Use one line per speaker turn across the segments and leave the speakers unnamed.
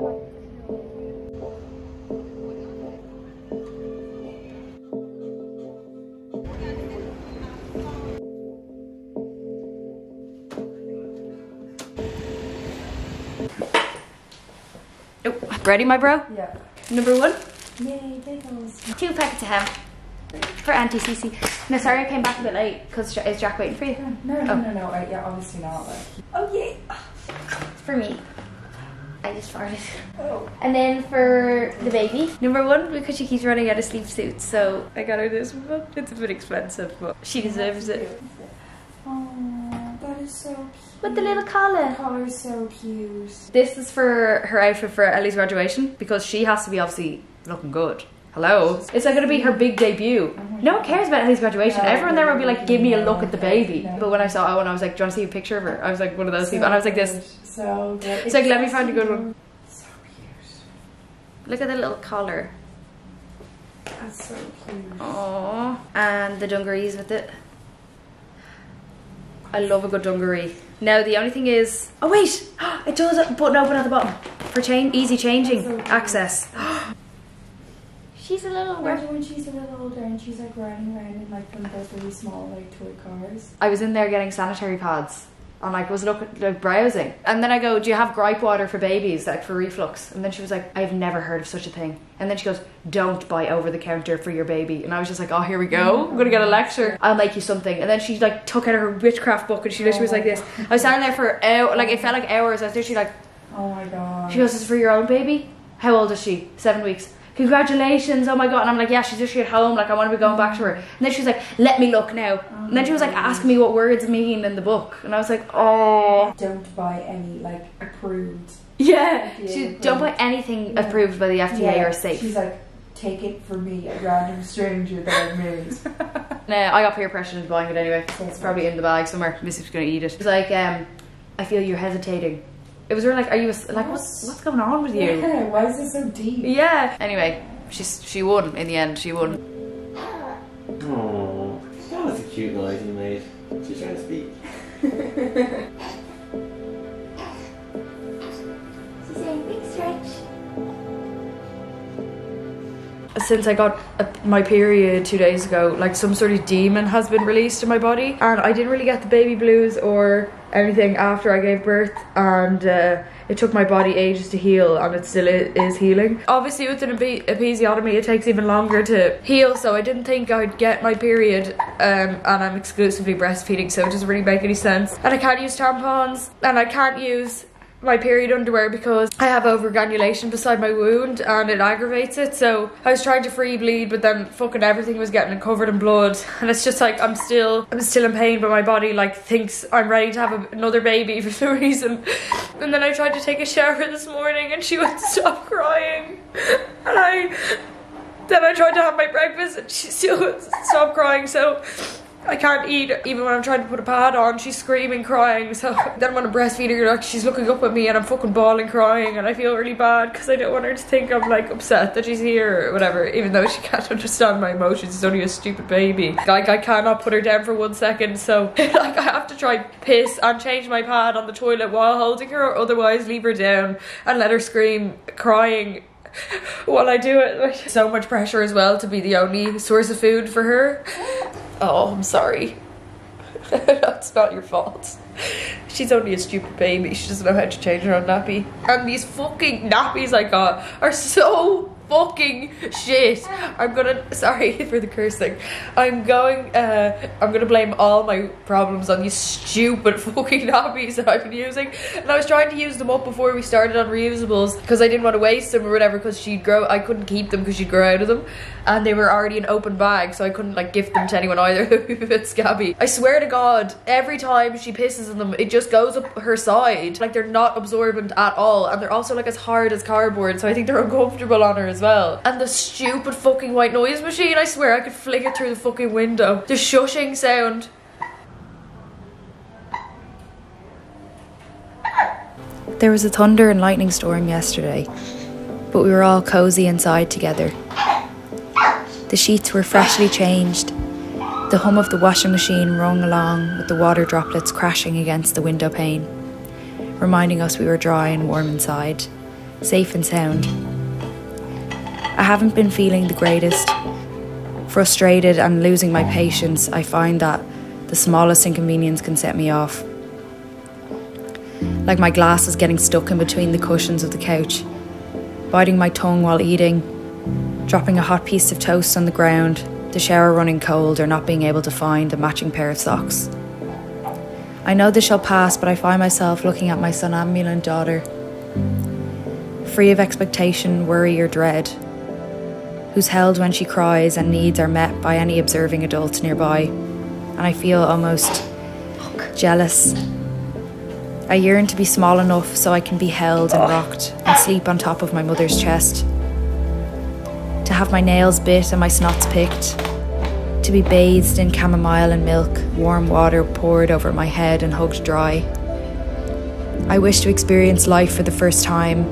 Oh, ready, my bro?
Yeah.
Number one.
Yay, bagels.
Two packets of ham for Auntie Cece. No, sorry, I came back a bit late because is Jack waiting for you?
No, no,
Oh.
no, no. Uh, yeah, obviously not. Like. Oh yay.
It's for me. I just farted.
Oh.
And then for the baby, number one, because she keeps running out of sleep suits, so I got her this one. It's a bit expensive, but she deserves it.
Oh, that is so cute.
With the little collar.
The collar's so cute.
This is for her outfit for Ellie's graduation because she has to be obviously looking good. Hello. It's like gonna be her big debut. Mm-hmm. No one cares about Ellie's graduation.
No,
Everyone there will be like, give me a look at the baby. But when I saw oh, Owen, I was like, do you want to see a picture of her? I was like one of those people. And I was like this.
So good.
It's like, let me find a good one.
So cute.
Look at the little collar.
That's so cute.
Aww. And the dungarees with it. I love a good dungaree. Now the only thing is, oh wait, it does a button open at the bottom for change, easy changing
So
access. She's a little
Imagine when she's a little older and she's like riding around in like one of those really small like toy cars.
I was in there getting sanitary pads. And like was looking like browsing. And then I go, Do you have gripe water for babies, like for reflux? And then she was like, I've never heard of such a thing. And then she goes, Don't buy over the counter for your baby. And I was just like, Oh, here we go. I'm gonna get a lecture. I'll make you something. And then she like took out her witchcraft book and she literally was like this. I was standing there for hours like it felt like hours. I was literally like
Oh my god.
she goes, This is for your own baby? How old is she? Seven weeks. Congratulations, oh my god. And I'm like, Yeah, she's literally at home, like I wanna be going back to her. And then she was like, Let me look now. And then she was like asking me what words mean in the book. And I was like, Oh
Don't buy any like approved.
Yeah.
FDA
She
approved.
don't buy anything
Yeah.
approved by the FDA or safe.
She's like, take it for me, a random stranger that I've made.
Nah, I got peer pressure into buying it anyway.
So
It's probably in the bag somewhere. Missy's gonna eat it. It's like, um, I feel you're hesitating. It was really like, are you a, like what's what's going on with you?
Yeah, why is it so deep?
Yeah. Anyway, she's she won in the end. She won.
Oh, that was a cute noise you made. She's trying to speak.
Since I got a, my period two days ago, like some sort of demon has been released in my body, and I didn't really get the baby blues or anything after I gave birth, and uh, it took my body ages to heal, and it still is healing. Obviously, with an epi- episiotomy, it takes even longer to heal, so I didn't think I'd get my period, um, and I'm exclusively breastfeeding, so it doesn't really make any sense. And I can't use tampons, and I can't use my period underwear because I have overgranulation beside my wound and it aggravates it. So I was trying to free bleed, but then fucking everything was getting covered in blood, and it's just like I'm still I'm still in pain, but my body like thinks I'm ready to have a, another baby for some reason. And then I tried to take a shower this morning, and she wouldn't stop crying, and I. Then I tried to have my breakfast and she still wouldn't stop crying, so I can't eat even when I'm trying to put a pad on. She's screaming, crying. So then when I'm breastfeeding her, like she's looking up at me and I'm fucking bawling, crying, and I feel really bad because I don't want her to think I'm like upset that she's here or whatever. Even though she can't understand my emotions, she's only a stupid baby. Like I cannot put her down for one second, so like I have to try piss and change my pad on the toilet while holding her, or otherwise leave her down and let her scream, crying while I do it. So much pressure as well to be the only source of food for her. Oh, I'm sorry. That's not your fault. She's only a stupid baby. She doesn't know how to change her own nappy. And these fucking nappies I got are so fucking shit. I'm gonna sorry for the cursing. I'm going uh I'm gonna blame all my problems on these stupid fucking nappies that I've been using. And I was trying to use them up before we started on reusables because I didn't want to waste them or whatever because she'd grow I couldn't keep them because she'd grow out of them. And they were already in open bags, so I couldn't like gift them to anyone either. They'd be a bit scabby. I swear to God, every time she pisses in them, it just goes up her side. Like they're not absorbent at all, and they're also like as hard as cardboard. So I think they're uncomfortable on her as well. And the stupid fucking white noise machine. I swear I could flick it through the fucking window. The shushing sound. There was a thunder and lightning storm yesterday, but we were all cozy inside together. The sheets were freshly changed. The hum of the washing machine rung along with the water droplets crashing against the window pane, reminding us we were dry and warm inside.
safe and sound. I haven't been feeling the greatest. Frustrated and losing my patience, I find that the smallest inconvenience can set me off. Like my glasses getting stuck in between the cushions of the couch, biting my tongue while eating, dropping a hot piece of toast on the ground, the shower running cold, or not being able to find a matching pair of socks. I know this shall pass, but I find myself looking at my son, somnambulant daughter, free of expectation, worry, or dread, who's held when she cries and needs are met by any observing adults nearby, and I feel almost jealous. I yearn to be small enough so I can be held and rocked and sleep on top of my mother's chest. To have my nails bit and my snots picked to be bathed in chamomile and milk, warm water poured over my head and hugged dry. I wish to experience life for the first time,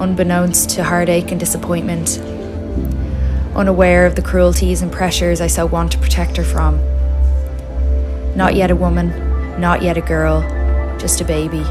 unbeknownst to heartache and disappointment, unaware of the cruelties and pressures I so want to protect her from. Not yet a woman, not yet a girl, just a baby.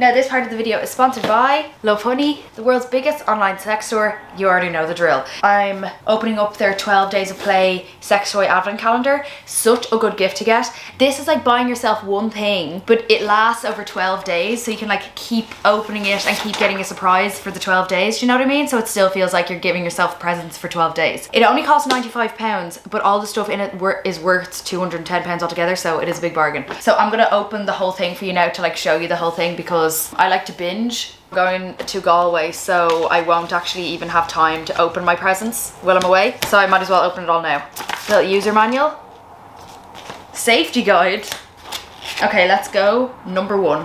Now, this part of the video is sponsored by Lovehoney, the world's biggest online sex store. You already know the drill. I'm opening up their 12 days of play sex toy advent calendar. Such a good gift to get. This is like buying yourself one thing, but it lasts over 12 days, so you can like keep opening it and keep getting a surprise for the 12 days. You know what I mean? So it still feels like you're giving yourself presents for 12 days. It only costs 95 pounds, but all the stuff in it is worth 210 pounds altogether, so it is a big bargain. So I'm gonna open the whole thing for you now to like show you the whole thing because because I like to binge. I'm going to Galway so I won't actually even have time to open my presents while I'm away. So I might as well open it all now. Little user manual. Safety guide. Okay, let's go. Number one.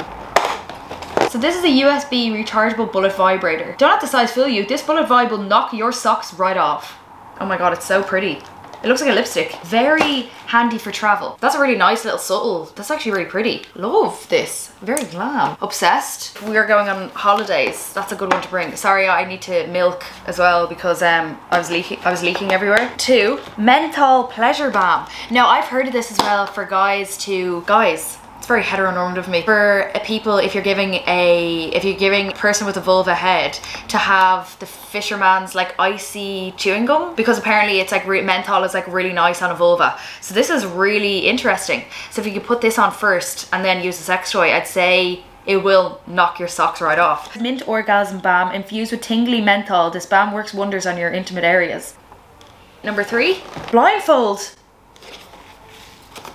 So this is a USB rechargeable bullet vibrator. Don't let the size fool you. This bullet vibe will knock your socks right off. Oh my god, it's so pretty. It looks like a lipstick. Very handy for travel. That's a really nice little subtle. That's actually really pretty. Love this. Very glam. Obsessed. We are going on holidays. That's a good one to bring. Sorry, I need to milk as well because um, I was leaking. I was leaking everywhere. Two, menthol pleasure balm. Now I've heard of this as well for guys to guys it's very heteronormative of me for people if you're giving a if you're giving a person with a vulva head to have the fisherman's like icy chewing gum because apparently it's like menthol is like really nice on a vulva so this is really interesting so if you could put this on first and then use the sex toy i'd say it will knock your socks right off. Mint Orgasm Balm infused with tingly menthol. This balm works wonders on your intimate areas. Number three, blindfold.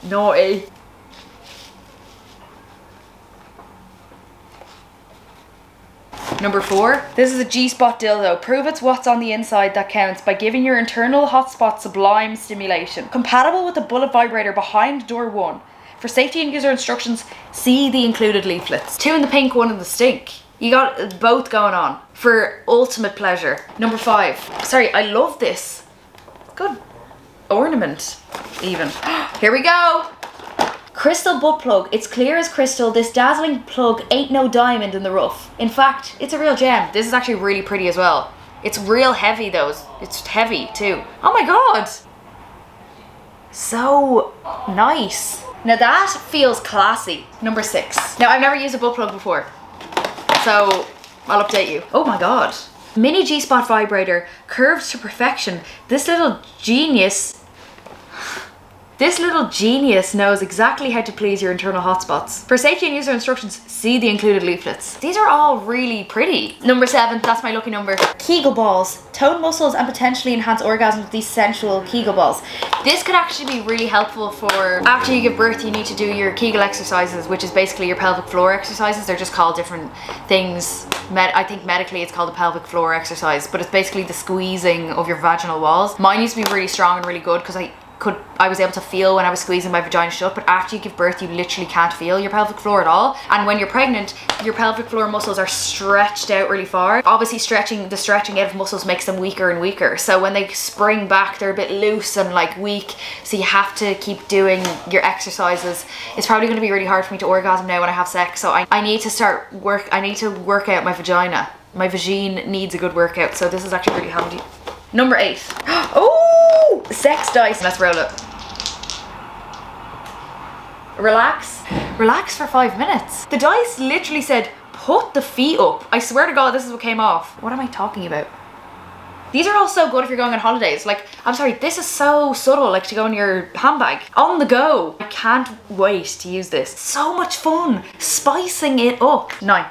Naughty. Number four, this is a G-spot dildo. Prove it's what's on the inside that counts by giving your internal hotspot sublime stimulation. Compatible with the bullet vibrator behind door one. For safety and user instructions, see the included leaflets. Two in the pink, one in the stink. You got both going on for ultimate pleasure. Number five, sorry, I love this. Good ornament, even. Here we go. Crystal butt plug. It's clear as crystal. This dazzling plug ain't no diamond in the rough. In fact, it's a real gem. This is actually really pretty as well. It's real heavy though. It's heavy too. Oh my god. So nice. Now that feels classy. Number six. Now I've never used a butt plug before. So I'll update you. Oh my god. Mini G-spot vibrator, curved to perfection. This little genius this little genius knows exactly how to please your internal hotspots. For safety and user instructions, see the included leaflets. These are all really pretty. Number seven, that's my lucky number. Kegel balls. Tone muscles and potentially enhance orgasms with these sensual Kegel balls. This could actually be really helpful for after you give birth, you need to do your Kegel exercises, which is basically your pelvic floor exercises. They're just called different things. Med I think medically it's called a pelvic floor exercise, but it's basically the squeezing of your vaginal walls. Mine used to be really strong and really good because I could I was able to feel when I was squeezing my vagina shut but after you give birth you literally can't feel your pelvic floor at all. And when you're pregnant your pelvic floor muscles are stretched out really far. Obviously stretching the stretching out of muscles makes them weaker and weaker. So when they spring back they're a bit loose and like weak. So you have to keep doing your exercises. It's probably going to be really hard for me to orgasm now when I have sex so I, I need to start work I need to work out my vagina. My vagine needs a good workout so this is actually really handy. Number eight. Oh sex dice. Let's roll it. Relax. relax for five minutes. The dice literally said, put the feet up. I swear to God, this is what came off. What am I talking about? These are all so good if you're going on holidays. Like, I'm sorry, this is so subtle, like to go in your handbag. On the go. I can't wait to use this. So much fun. Spicing it up. Nine.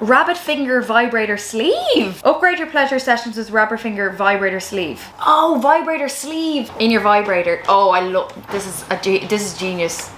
Rabbit finger vibrator sleeve. Upgrade your pleasure sessions with rabbit finger vibrator sleeve. Oh, vibrator sleeve in your vibrator. Oh, I love this is a this is genius.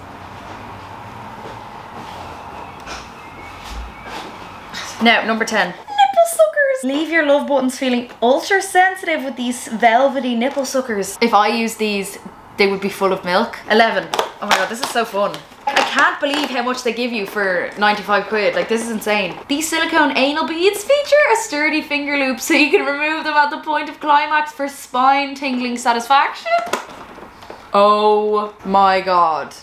Now, number 10. Nipple suckers. Leave your love buttons feeling ultra sensitive with these velvety nipple suckers. If I use these, they would be full of milk. 11. Oh my god, this is so fun. I can't believe how much they give you for 95 quid. Like, this is insane. These silicone anal beads feature a sturdy finger loop so you can remove them at the point of climax for spine tingling satisfaction. Oh my god.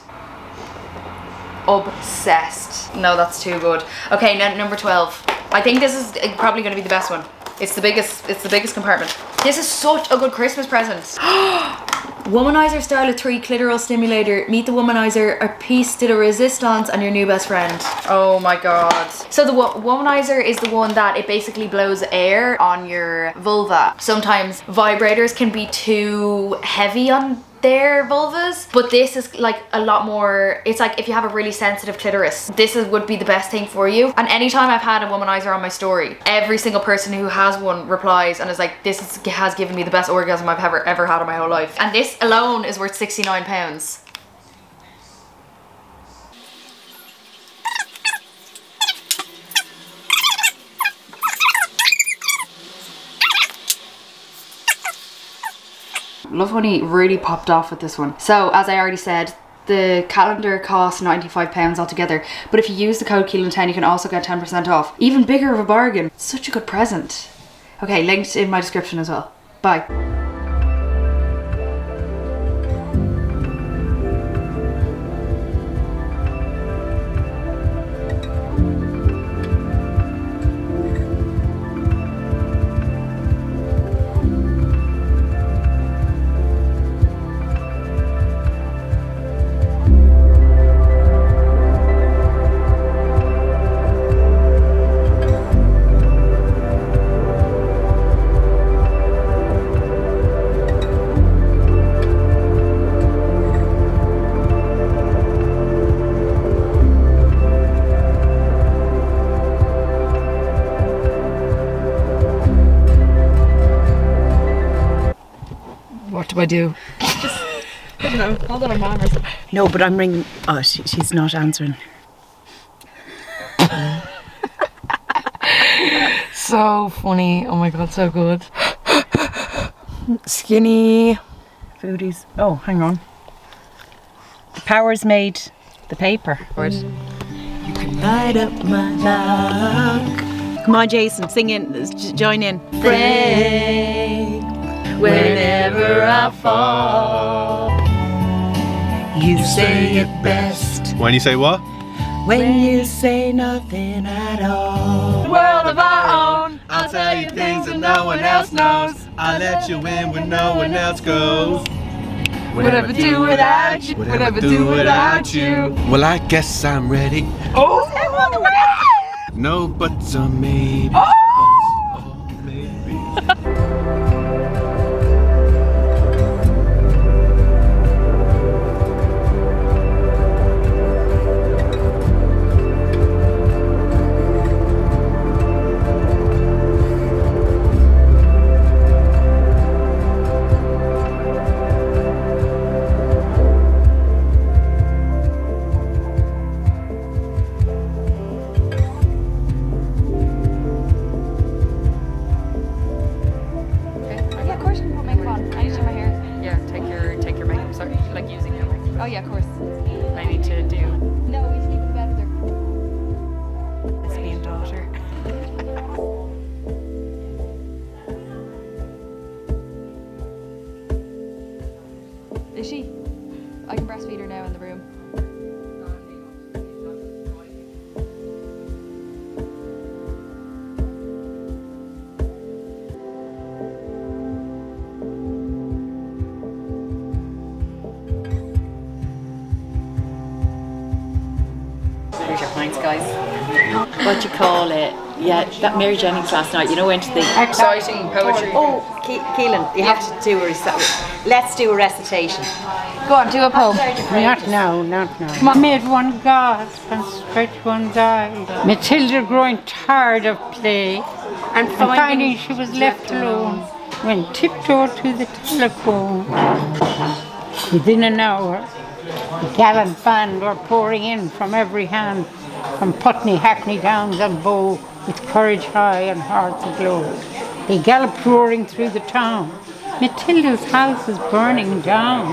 Obsessed. No, that's too good. Okay, now number 12. I think this is uh, probably going to be the best one. It's the biggest, it's the biggest compartment. This is such a good Christmas present. Womanizer Starlet 3 clitoral stimulator. Meet the womanizer, a piece de la resistance and your new best friend. Oh my god. So the wo- womanizer is the one that it basically blows air on your vulva. Sometimes vibrators can be too heavy on their vulvas but this is like a lot more it's like if you have a really sensitive clitoris this is, would be the best thing for you. And anytime I've had a womanizer on my story every single person who has one replies and is like this is, has given me the best orgasm I've ever ever had in my whole life. And this alone is worth 69 pounds Lovehoney really popped off with this one. So, as I already said, the calendar costs £95 altogether, but if you use the code KEELIN10, you can also get 10% off. Even bigger of a bargain. Such a good present. Okay, linked in my description as well. Bye. What do I do? hold on a moment.
No, but I'm ringing. Oh, she, she's not answering.
So funny. Oh my god, so good. Skinny.
Foodies. Oh, hang on. The powers made the paper. You can light up my love. Come on, Jason, sing in, j- join in. Break whenever I fall. You say it best
When you say what?
when you say nothing at all.
World of our own.
I'll tell you things that no one else knows. I'll let you in when no one else goes.
Whatever do without you. Whatever do without you.
Well, I guess I'm ready.
Oh,
No buts or maybe. Oh,
Is she? I can breastfeed her now in the room.
Thanks, guys. What do you call it? Yeah, that Mary Jennings last night. You know, went to the
Exciting poetry.
Oh, Ke- Keelin, you have to do a reci- Let's do a recitation.
Go on, do a poem.
Not now, not now. Made one gasp and stretch one's eyes. Matilda growing tired of play
And
and finding she was left alone went tiptoe to the telephone. Within an hour, the gallant band were pouring in from every hand, from Putney, Hackney, Downs and Bow, with courage high and hearts aglow. They galloped roaring through the town. Matilda's house is burning down,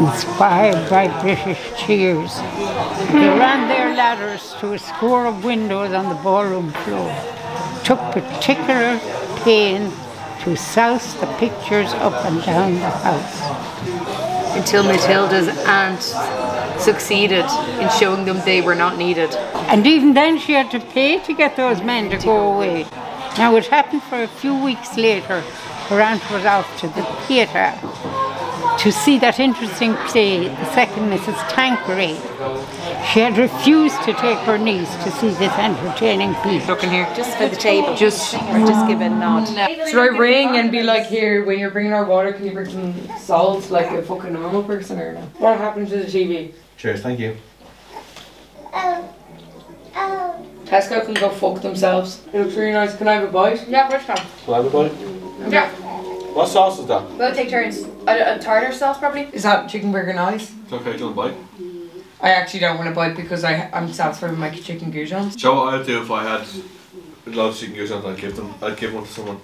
inspired by British cheers. They ran their ladders to a score of windows on the ballroom floor, took particular pains to souse the pictures up and down the house.
Until Matilda's aunt succeeded in showing them they were not needed.
And even then she had to pay to get those men to go away. Now it happened for a few weeks later, her aunt was off to the theatre to see that interesting play, The Second Mrs. Tanqueray. She had refused to take her niece to see this entertaining piece.
Look in here.
Just for the table.
Just-
or just give a nod.
Should I ring and be like, here, when you're bringing our water, can you bring some salt like a fucking normal person or no? What happened to the TV?
Cheers, thank you.
Tesco can go fuck themselves. It looks really nice. Can I have a bite? Yeah, which one?
Will everybody?
Yeah.
What sauce is that?
We'll take turns. A, a tartar sauce, probably. Is that chicken burger nice?
It's okay, do you want a bite?
I actually don't want to bite because I, I'm satisfied with my chicken goujons.
Show what I'd do if I had loads of chicken goujons, I'd give them, I'd give one to someone.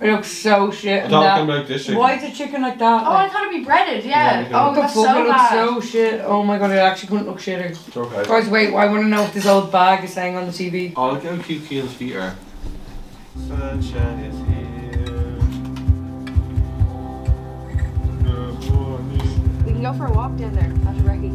It looks so shit.
I
and
thought
that-
it like this chicken.
Why is it chicken like that?
Oh, I thought it'd be breaded. Yeah.
Yeah,
oh,
the
that's
fuck?
so
it looks
bad.
so shit. Oh my god, it actually couldn't look shitter.
It's okay.
Guys, wait, I want to know if this old bag is saying on the TV.
Oh, look how cute Keelin's feet are. Sunshine is here.
We can go for a walk down there after Becky.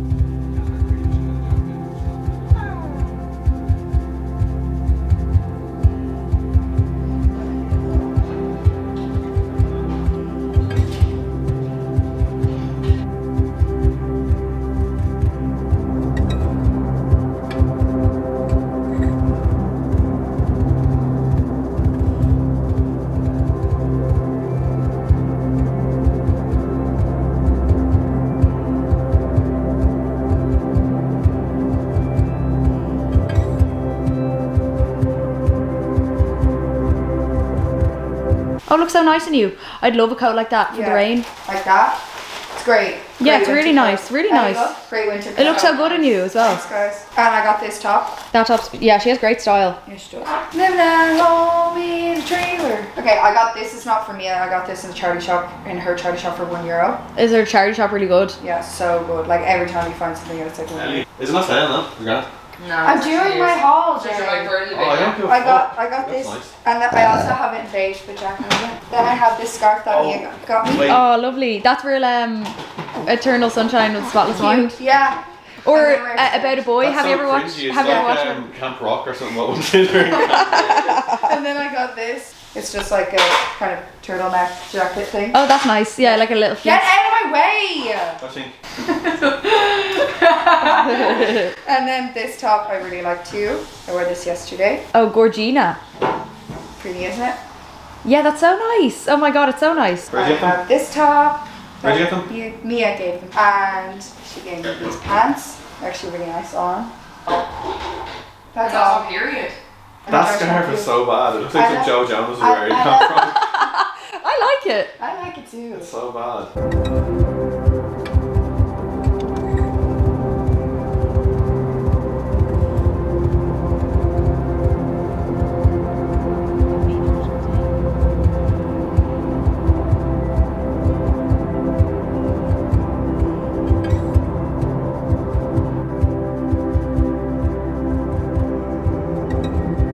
Looks so nice on you. I'd love a coat like that for the rain.
Like that. It's great.
Yeah, it's really
winter
nice, really
There you
nice.
go. Great winter.
It looks so good on you as well.
Thanks, guys. And I got this top.
That top's yeah, she has great style.
Yeah, she does. Living at home in a trailer. Okay, I got this. It's not for me. I got this in the charity shop, in her charity shop for one euro.
Is her charity shop really good?
Yeah, so good. Like every time you find something, it's like one euro.
Is it not saying that? Regard.
No.
I'm doing my haul,
Just
Jerry.
like
Oh, I
bit.
don't give a
I got, I got this,
nice.
and then I also have it in beige for Jack. Then I have this scarf that
Oh.
Mia got me.
Wait.
Oh, lovely. That's real um, Eternal Sunshine with Spotless Mind.
Yeah.
Or
And then we're
uh, About a Boy.
That's
have
so
you ever watched?
cringy. It's
Have you ever watched?
um, Camp Rock or something? What was it?
And then I got this. It's just like a kind of turtleneck jacket thing.
Oh, that's nice. Yeah, like a little
Get out of my way!
I think.
And then this top I really like too. I wore this yesterday.
Oh, Gorgina.
Pretty, isn't it?
Yeah, that's so nice. Oh my god, it's so nice.
Where'd you get them?
Uh, this top.
Where'd you get them?
Mia, Mia gave them. And she gave me these pants. They're actually really nice on. That's all.
period.
That scarf is so bad. It looks like some
like-
Joe Jonas was
I-
wearing.
I
I like it.
I like it too.
It's so bad.